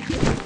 Peace.